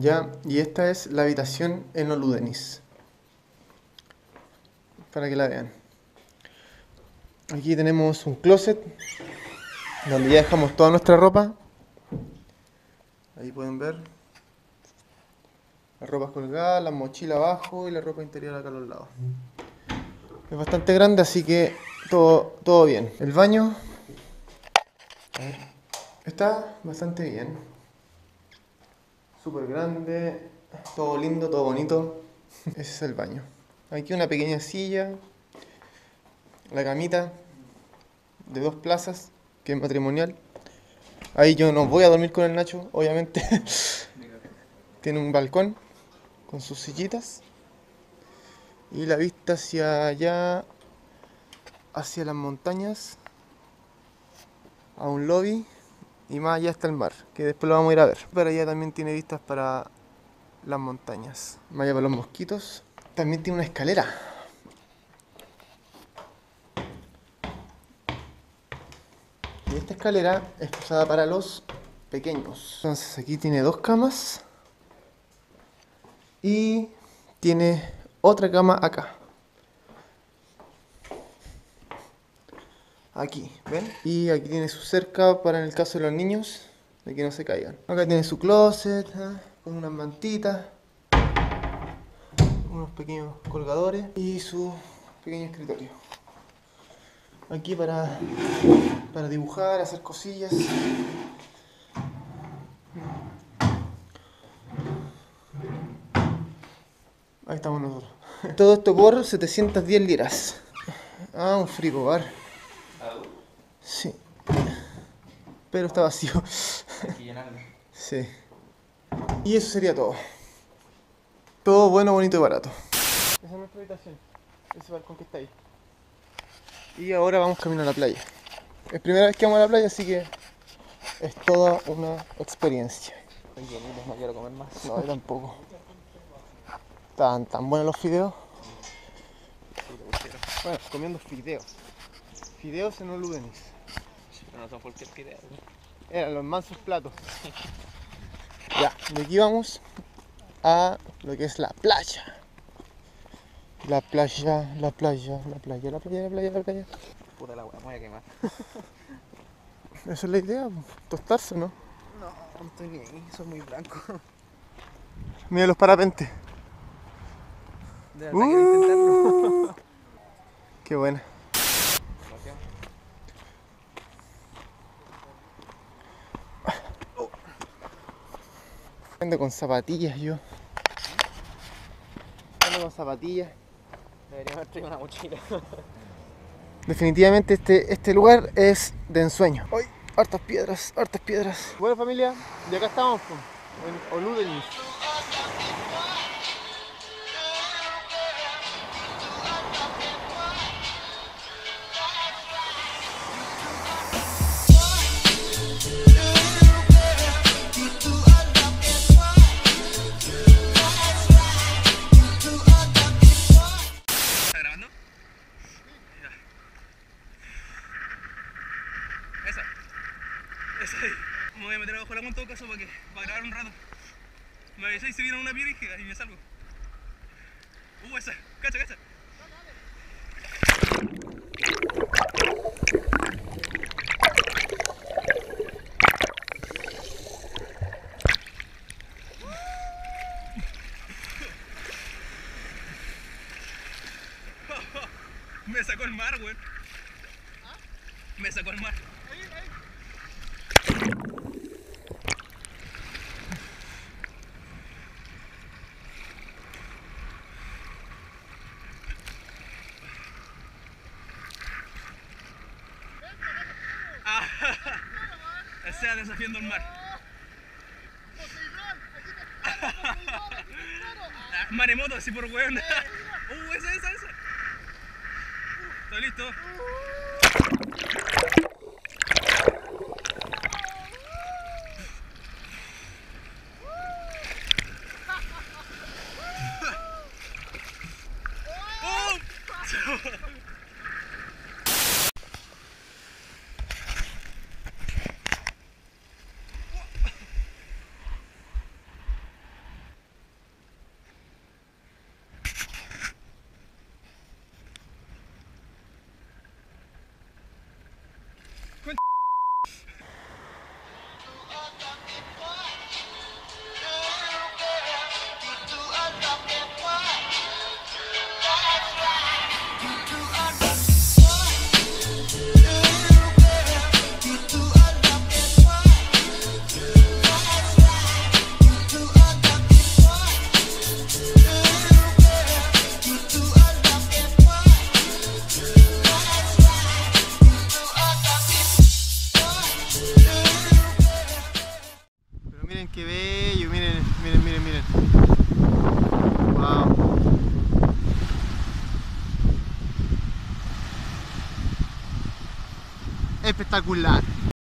Ya, y esta es la habitación en Oludenis. Para que la vean. Aquí tenemos un closet donde ya dejamos toda nuestra ropa. Ahí pueden ver. La ropa colgada, la mochila abajo y la ropa interior acá a los lados. Es bastante grande, así que todo, todo bien. El baño ver, está bastante bien. Súper grande, todo lindo, todo bonito. Ese es el baño. Aquí una pequeña silla, la camita de dos plazas, que es matrimonial. Ahí yo no voy a dormir con el Nacho, obviamente. Tiene un balcón con sus sillitas. Y la vista hacia allá, hacia las montañas, a un lobby y más allá está el mar, que después lo vamos a ir a ver. Pero allá también tiene vistas para las montañas. Más allá para los mosquitos. También tiene una escalera. Y esta escalera es usada para los pequeños. Entonces aquí tiene dos camas. Y tiene otra cama acá. Aquí, ¿ven? Y aquí tiene su cerca para en el caso de los niños, de que no se caigan. Acá tiene su closet, con unas mantitas, unos pequeños colgadores y su pequeño escritorio. Aquí para, para dibujar, hacer cosillas. Ahí estamos nosotros. Todo esto por 710 liras. Ah, un frigobar. Sí. Pero está vacío. Hay que llenarlo. Sí. Y eso sería todo. Todo bueno, bonito y barato. Esa es nuestra habitación. Ese balcón que está ahí. Y ahora vamos camino a la playa. Es primera vez que vamos a la playa, así que es toda una experiencia. Estoy llenito, no quiero comer más. No, yo tampoco. Estaban tan buenos los fideos. Bueno, comiendo fideos. Fideos en Oludenis. Pero no son cualquier fideo. Eran los mansos platos. Ya, de aquí vamos a lo que es la playa. La playa, la playa, la playa, la playa, la playa, la playa. Puta la weá, me voy a quemar. Esa es la idea, tostarse, ¿no? No, no estoy bien, soy muy blanco. Mira los parapentes. De verdad quiero intentarlo. Qué buena. Ando con zapatillas yo. Ando con zapatillas. Debería haber traído una mochila. Definitivamente este, este lugar es de ensueño. ¡Ay! Hartas piedras, hartas piedras. Bueno familia, y acá estamos en Esa ahí. Me voy a meter abajo del agua en todo caso para, que, para grabar un rato. Me avisáis si viene una piedra y me salgo. Uh, esa. Cacha, cacha. Me sacó el mar, güey. Me sacó el mar. Sea, desafiando el mar. Maremoto, así por weón. Uh, esa, esa, esa. Estoy listo. Miren qué bello, miren, miren, miren, miren. Wow. Espectacular.